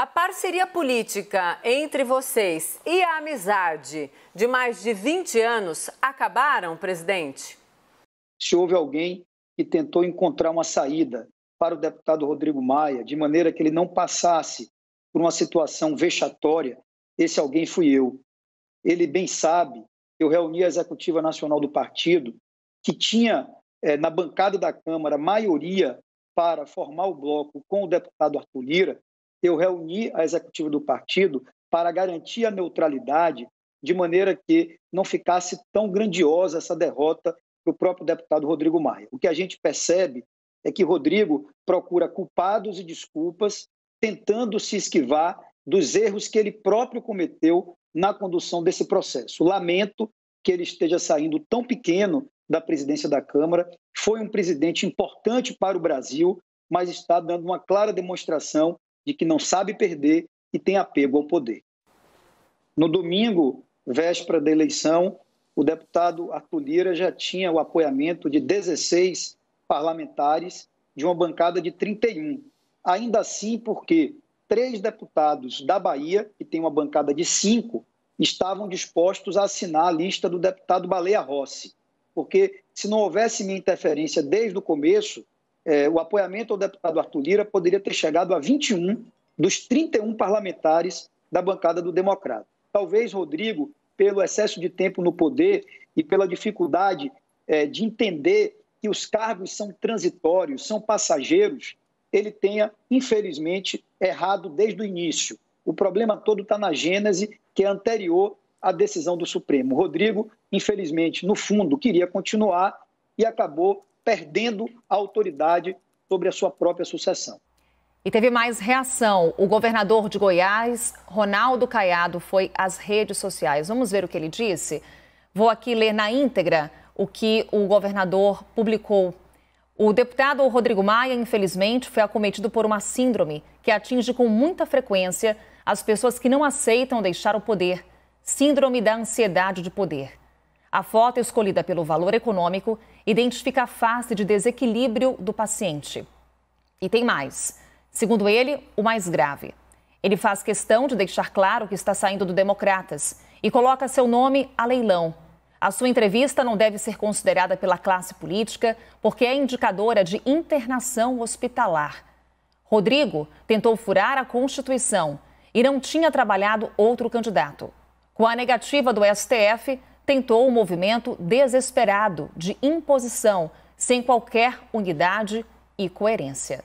A parceria política entre vocês e a amizade de mais de 20 anos acabaram, presidente? Se houve alguém que tentou encontrar uma saída para o deputado Rodrigo Maia, de maneira que ele não passasse por uma situação vexatória, esse alguém fui eu. Ele bem sabe, eu reuni a executiva nacional do partido, que tinha eh, na bancada da Câmara maioria para formar o bloco com o deputado Arthur Lira, eu reuni a executiva do partido para garantir a neutralidade, de maneira que não ficasse tão grandiosa essa derrota do próprio deputado Rodrigo Maia. O que a gente percebe é que Rodrigo procura culpados e desculpas, tentando se esquivar dos erros que ele próprio cometeu na condução desse processo. Lamento que ele esteja saindo tão pequeno da presidência da Câmara. Foi um presidente importante para o Brasil, mas está dando uma clara demonstração de que não sabe perder e tem apego ao poder. No domingo, véspera da eleição, o deputado Arthur Lira já tinha o apoiamento de 16 parlamentares de uma bancada de 31. Ainda assim, porque três deputados da Bahia, que tem uma bancada de cinco, estavam dispostos a assinar a lista do deputado Baleia Rossi. Porque se não houvesse minha interferência desde o começo, é, o apoiamento ao deputado Arthur Lira poderia ter chegado a 21 dos 31 parlamentares da bancada do Democrata. Talvez Rodrigo, pelo excesso de tempo no poder e pela dificuldade é, de entender que os cargos são transitórios, são passageiros, ele tenha, infelizmente, errado desde o início. O problema todo está na gênese que é anterior à decisão do Supremo. Rodrigo, infelizmente, no fundo, queria continuar e acabou perdendo a autoridade sobre a sua própria sucessão. E teve mais reação. O governador de Goiás, Ronaldo Caiado, foi às redes sociais. Vamos ver o que ele disse? Vou aqui ler na íntegra o que o governador publicou. O deputado Rodrigo Maia, infelizmente, foi acometido por uma síndrome que atinge com muita frequência as pessoas que não aceitam deixar o poder síndrome da ansiedade de poder. A foto escolhida pelo valor econômico identifica a face de desequilíbrio do paciente. E tem mais. Segundo ele, o mais grave. Ele faz questão de deixar claro que está saindo do Democratas e coloca seu nome a leilão. A sua entrevista não deve ser considerada pela classe política porque é indicadora de internação hospitalar. Rodrigo tentou furar a Constituição e não tinha trabalhado outro candidato. Com a negativa do STF, tentou um movimento desesperado de imposição, sem qualquer unidade e coerência.